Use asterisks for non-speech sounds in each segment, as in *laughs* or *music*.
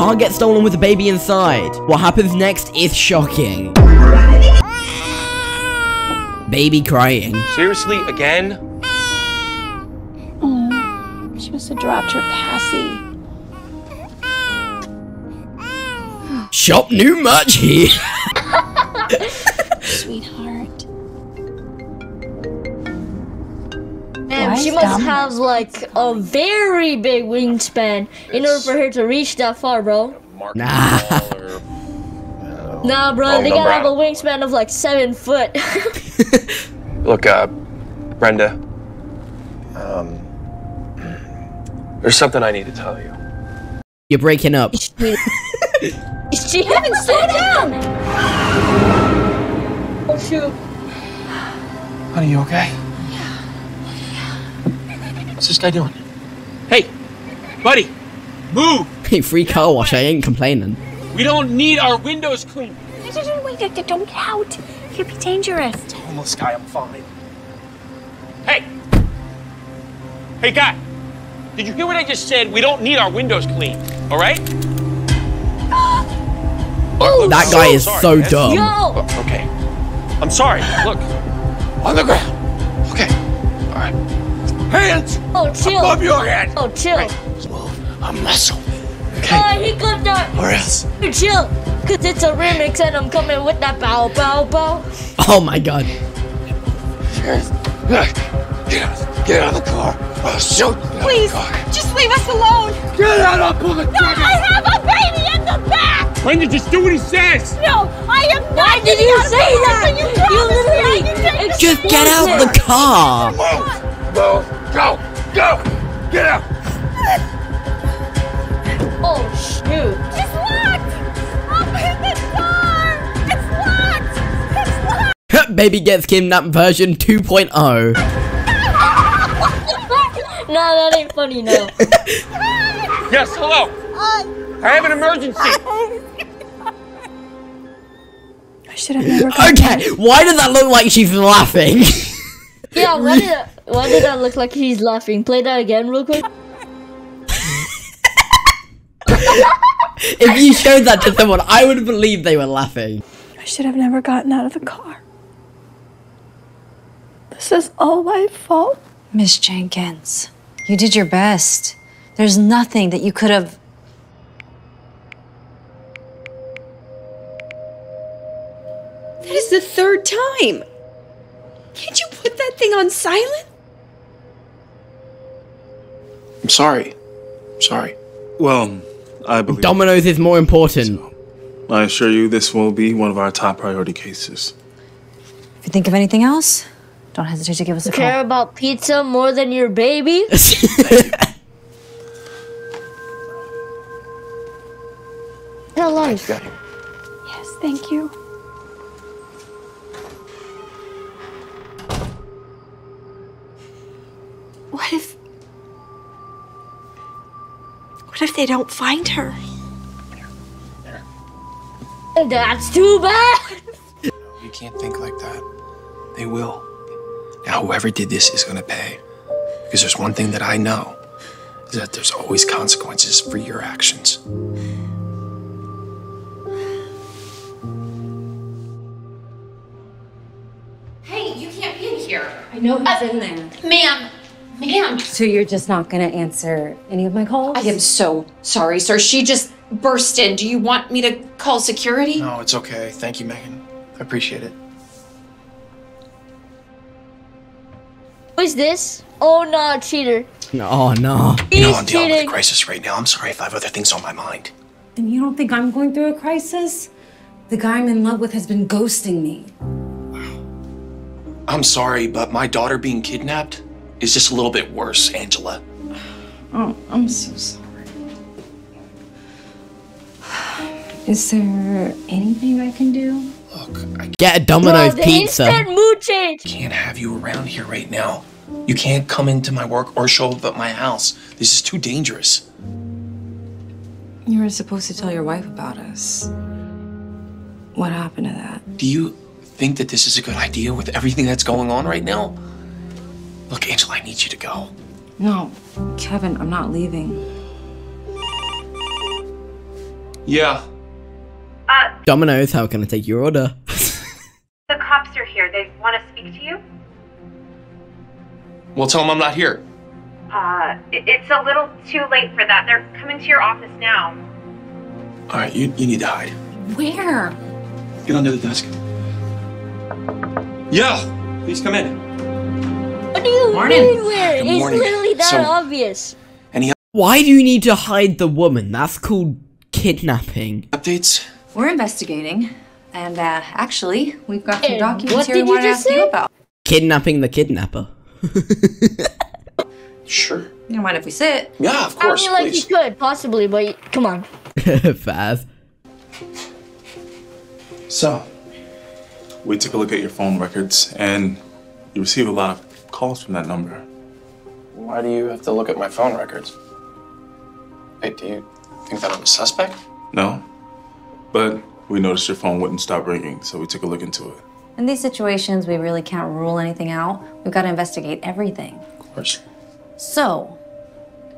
car gets stolen with the baby inside. What happens next is shocking. Baby crying. Seriously, again? She must have dropped her passy. Shop new merch here. *laughs* And she must Domino's have like a very big wingspan in order for her to reach that far, bro. Nah. *laughs* Nah, bro, they gotta have a wingspan of like seven foot. *laughs* Look, uh, Brenda. Um, there's something I need to tell you. You're breaking up. she haven't slow down. Oh shoot! Honey, you okay? What's this guy doing? Hey, buddy, move! *laughs* Hey, free car wash. I ain't complaining. We don't need our windows cleaned. Wait, don't get out. It could be dangerous. Homeless guy, I'm fine. Hey! Hey, guy! Did you hear what I just said? We don't need our windows cleaned, all right? Oh, *gasps* That guy oh, is sorry, so man. dumb. Yo! Oh, okay. I'm sorry. Look. On the ground. Okay. All right. Hands Oh, chill. above your head. Oh, chill. Move a muscle. Okay. Oh, he clipped that. Or else. Chill. Cause it's a remix and I'm coming with that bow, bow, bow. Oh my god. Get out. Get out of the car. I'll shoot. Please, just leave us alone. Get out. I'll pull the trigger. I have a baby in the back. Brenda, just do what he says. No, I am not. Why did you say that? You, You literally Just get out of the car. Move. Move. Go. Go. Get out. Oh shoot! It's locked. Open the door. It's locked. It's locked. *laughs* Baby gets kidnapped version oh. *laughs* 2.0. No, that ain't funny. No. *laughs* Yes. Hello. Oh. I have an emergency. I should have never. Gone. Okay, why does that look like she's laughing? Yeah. Why did that, why did that look like he's laughing? Play that again, real quick. if you showed that to someone, I would believe they were laughing. I should have never gotten out of the car. This is all my fault. Miss Jenkins, you did your best. There's nothing that you could have. That is the third time. Can't you put that thing on silent? I'm sorry. I'm sorry. Well, I believe. Domino's is more important. I assure you, this will be one of our top priority cases. If you think of anything else, don't hesitate to give us a Care call. Care about pizza more than your baby? *laughs* Tell life. Yes, thank you. What if they don't find her? That's too bad. You can't think like that. They will. Now, whoever did this is gonna pay. Because there's one thing that I know is that there's always consequences for your actions. Hey, you can't be in here. I know he's uh, in there. Ma'am, ma'am. So you're just not going to answer any of my calls? I am so sorry, sir. She just burst in. Do you want me to call security? No, it's okay. Thank you, Megan. I appreciate it. Who's this? Oh no, cheater. oh no. You know, I'm dealing with a crisis right now. I'm sorry if I have other things on my mind. And you don't think I'm going through a crisis? The guy I'm in love with has been ghosting me. I'm sorry, but my daughter being kidnapped is just a little bit worse, Angela. Oh, I'm so sorry. Is there anything I can do? Look, I Get a Bro, Domino's the pizza. instant mood change. can't have you around here right now. You can't come into my work or show up at my house. This is too dangerous. You were supposed to tell your wife about us. What happened to that? Do you think that this is a good idea with everything that's going on right now? Look, Angela, I need you to go. No, Kevin, I'm not leaving. Yeah. Uh, Domino's, how can I take your order? *laughs* the cops are here. They want to speak to you. Well, tell them I'm not here. Uh, it's a little too late for that. They're coming to your office now. All right, you, you need to hide. Where? Get under the desk. Yeah, please come in. What do you Morning. mean? Good It's morning. literally that So- obvious. Why do you need to hide the woman? That's called kidnapping. Updates? We're investigating, and uh, actually, we've got some And documents what here did we you want to just ask you say? about. Kidnapping the kidnapper. *laughs* Sure. You don't mind if we sit? Yeah, of course. I course, mean, like you could possibly, but come on. *laughs* Faz. So, we took a look at your phone records, and you receive a lot of calls from that number. Why do you have to look at my phone records? Wait, do you think that I'm a suspect? No? But we noticed your phone wouldn't stop ringing, so we took a look into it. In these situations, we really can't rule anything out. We've got to investigate everything. Of course. So,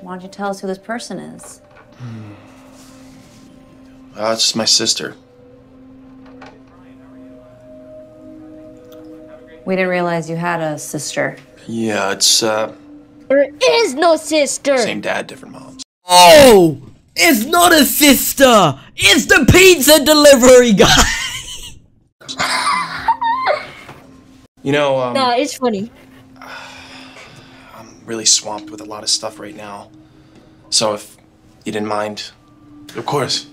why don't you tell us who this person is? Uh, it's just my sister. We didn't realize you had a sister. Yeah, it's uh, There is no sister. same dad, different moms. Oh! It's not a sister! It's the pizza delivery guy! You know, um, Nah, it's funny. I'm really swamped with a lot of stuff right now. So if you didn't mind, Of course.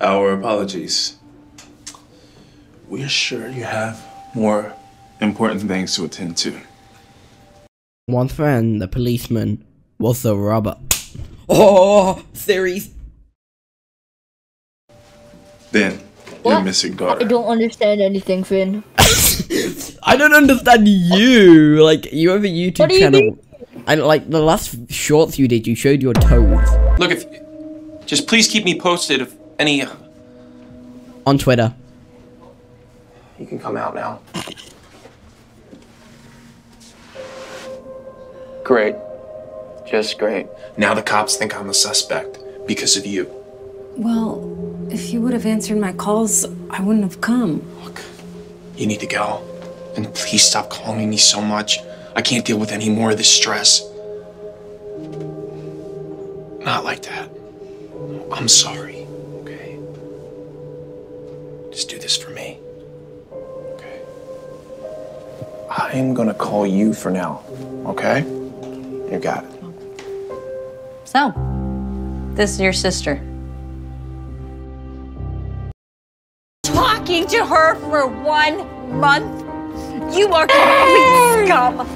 Our apologies. We're sure you have more important things to attend to. One friend, the policeman, was the robber. Oh, series. Then, your What? missing God. I don't understand anything, Finn. *laughs* I don't understand you. Like, you have a YouTube What do you channel. mean? And like the last shorts you did, you showed your toes look if just please keep me posted if any. on Twitter. You can come out now. Great. Just great. Now the cops think I'm a suspect because of you. Well, if you would have answered my calls, I wouldn't have come. Look, you need to go. And please stop calling me so much. I can't deal with any more of this stress. Not like that. I'm sorry, okay? Just do this for me. I'm gonna call you for now, okay? You got it. So, this is your sister. Talking to her for one month? You are complete scum.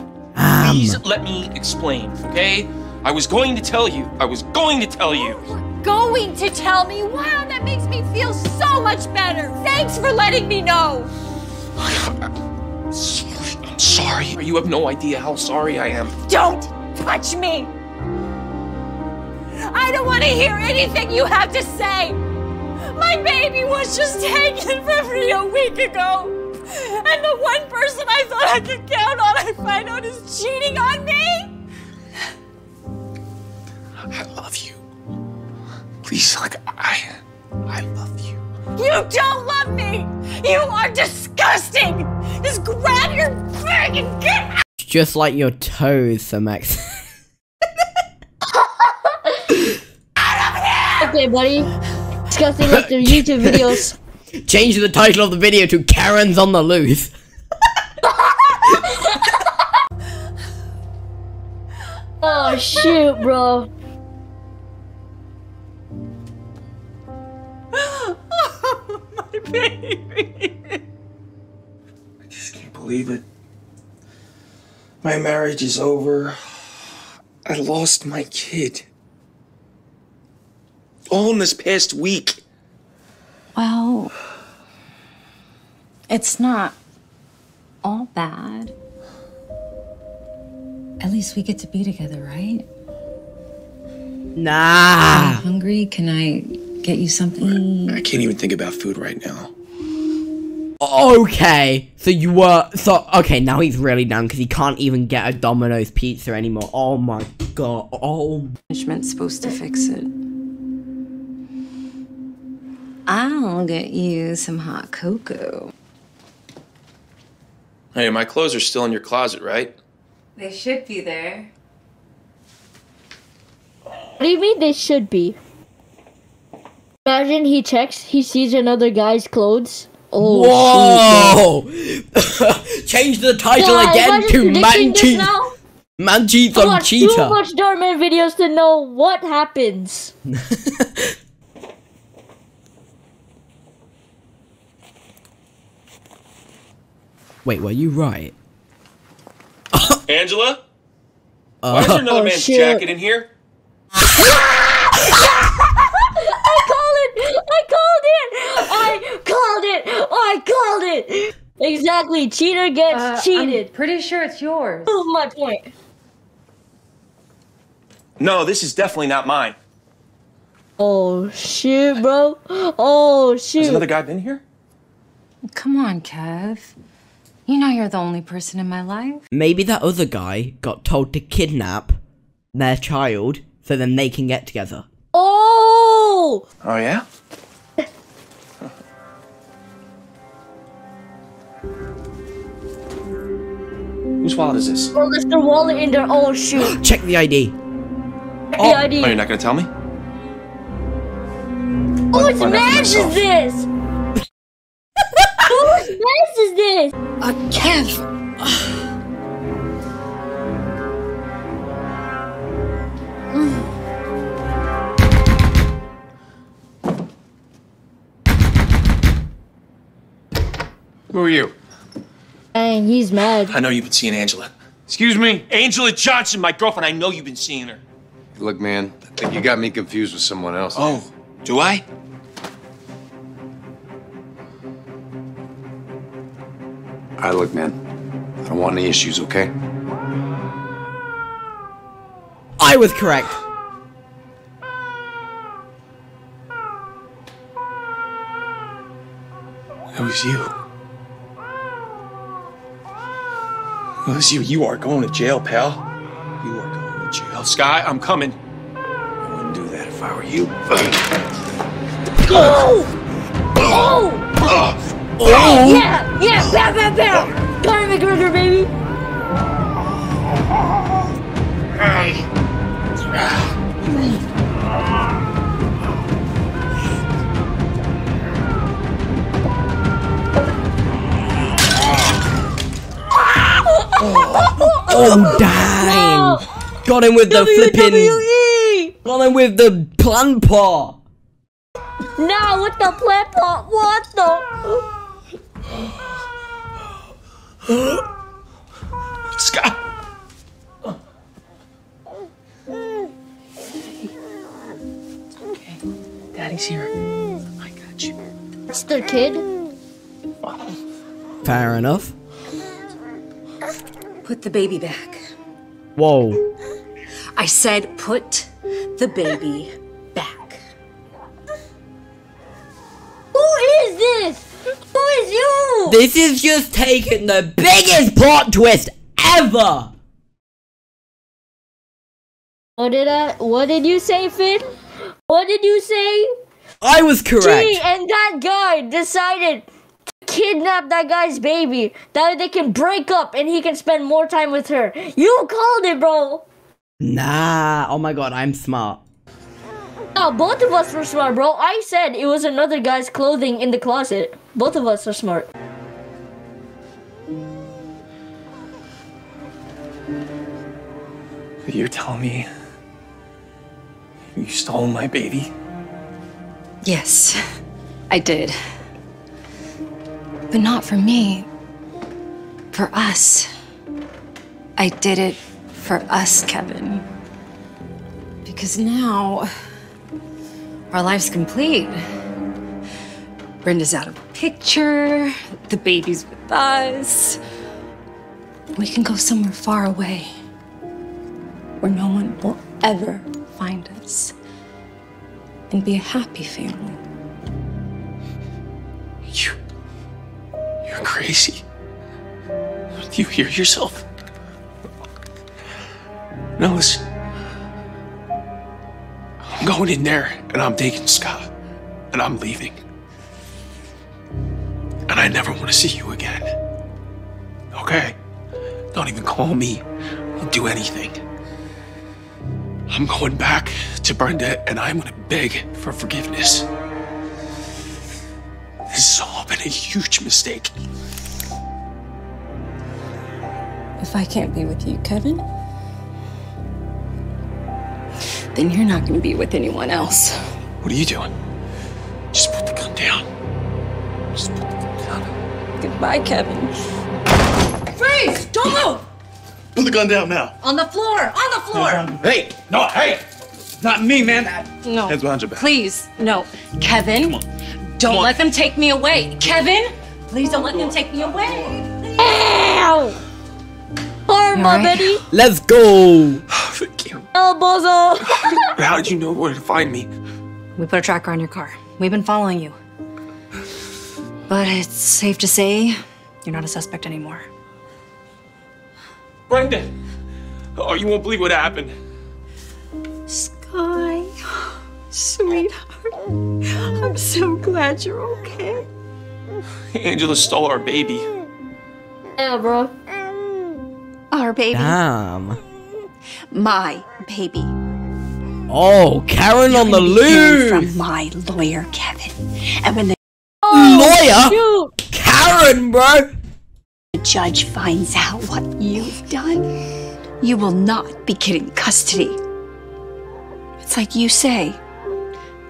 Please let me explain, okay? I was going to tell you. I was going to tell you. You're going to tell me? Wow, that makes me feel so much better. Thanks for letting me know. *sighs* Sorry. You have no idea how sorry I am. Don't touch me. I don't want to hear anything you have to say. My baby was just taken from me a week ago. And the one person I thought I could count on, I find out is cheating on me. I love you. Please, like, I. I love you. You don't love me. You are disgusting. Just grab your bag and get out. Just like your toes, Max. *laughs* Okay, buddy. Discussing like the YouTube videos. *laughs* Change the title of the video to Karen's on the loose. *laughs* Oh shoot, bro. Oh, my baby. I just can't believe it. My marriage is over. I lost my kid. All in this past week. Well, it's not all bad. At least we get to be together, right? Nah. Hungry? Can I get you something? I can't even think about food right now. Okay, so you were so okay. Now he's really down because he can't even get a Domino's pizza anymore. Oh my god. Oh, Management's supposed to fix it. I'll get you some hot cocoa. Hey, my clothes are still in your closet, right? They should be there. What do you mean they should be? Imagine he checks, he sees another guy's clothes. Oh, Whoa! *laughs* Change the title Yeah, again to predicting this Manchi. now. Manchi Too from much, too Cheetah. much Dhar Man videos to know what happens. *laughs* Wait, were you right? *laughs* Angela? Uh, Why is there another Oh, man's shit. jacket in here? I called it! I called it! I called it! I called it! Exactly, cheater gets Uh, cheated. I'm pretty sure it's yours. Prove *laughs* my point. No, this is definitely not mine. Oh shit, bro. Oh shoot. Has another guy been here? Come on, Kev. You know you're the only person in my life. Maybe that other guy got told to kidnap their child so then they can get together. Oh! Oh, yeah? Whose wallet is this? Bro, there's their wallet in their Oh shoot. *gasps* Check the ID. The Oh, ID. you're not gonna tell me? Whose find out for is myself. this? He's mad. I know you've been seeing Angela. Excuse me? Angela Johnson, my girlfriend. I know you've been seeing her. Look, man, I think you got me confused with someone else. Oh, do I? All right, look, man. I don't want any issues, okay? I was correct. It was you. It was you. You are going to jail, pal. You are going to jail. Oh, Sky, I'm coming. I wouldn't do that if I were you. Oh! Oh! Oh! Yeah! Yeah! Bam! Bam! Bam! Conor McGregor, baby! Oh, dang. Got him with the flipping. WWE! Got him with the plant paw. Now with the plant pot, what the? Scott. Daddy's here. I got you. It's their kid. Fair enough. Put the baby back. Whoa. I said put the baby back. Who is this? Who is you? This is just taking the biggest plot twist ever. What did I? What did you say, Finn? What did you say? I was correct. Gee, and that guy decided to kidnap that guy's baby. That way they can break up and he can spend more time with her. You called it, bro. Nah. Oh my god, I'm smart. No, both of us were smart, bro. I said it was another guy's clothing in the closet. Both of us are smart. You're telling me you stole my baby? Yes, I did. But not for me. For us. I did it for us, Kevin. Because now our life's complete. Brenda's out of the picture, the baby's with us. We can go somewhere far away where no one will ever find us and be a happy family. You. You're crazy. Do you hear yourself? No, listen. I'm going in there and I'm taking Scott and I'm leaving. And I never want to see you again. Okay? Don't even call me. I'll do anything. I'm going back to Brenda and I'm gonna beg for forgiveness. A huge mistake. If I can't be with you, Kevin, then you're not gonna be with anyone else. What are you doing? Just put the gun down. Just put the gun down. Goodbye, Kevin. Freeze! Don't move! Put the gun down now. On the floor! On the floor! Hey, no, hey, not me, man. No. Hands behind your back. Please, no. Kevin, don't let them take me away. Kevin, please don't let them take me away. Ow! Karma, alright? Betty. Let's go. *sighs* Thank you. Oh, El Bozo. *laughs* How did you know where to find me? We put a tracker on your car. We've been following you. But it's safe to say you're not a suspect anymore. Brenda! Oh, you won't believe what happened. Sky, *sighs* sweetheart, I'm so glad you're okay. Angela stole our baby. Yeah, bro. Our baby, Damn. my baby. Oh, Karen on the loose. from my lawyer, Kevin. And when the oh, Lawyer? Shoot. Karen, bro. The judge finds out what you've done, you will not be getting custody. It's like you say,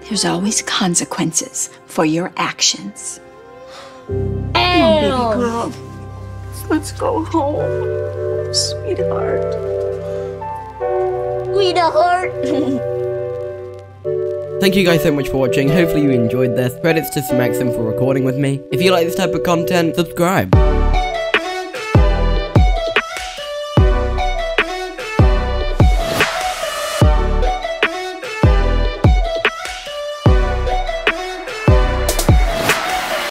there's always consequences for your actions. Baby girl, let's go home, sweetheart. Sweetheart. *laughs* Thank you guys so much for watching. Hopefully you enjoyed this. Credits to Maxim for recording with me. If you like this type of content, subscribe.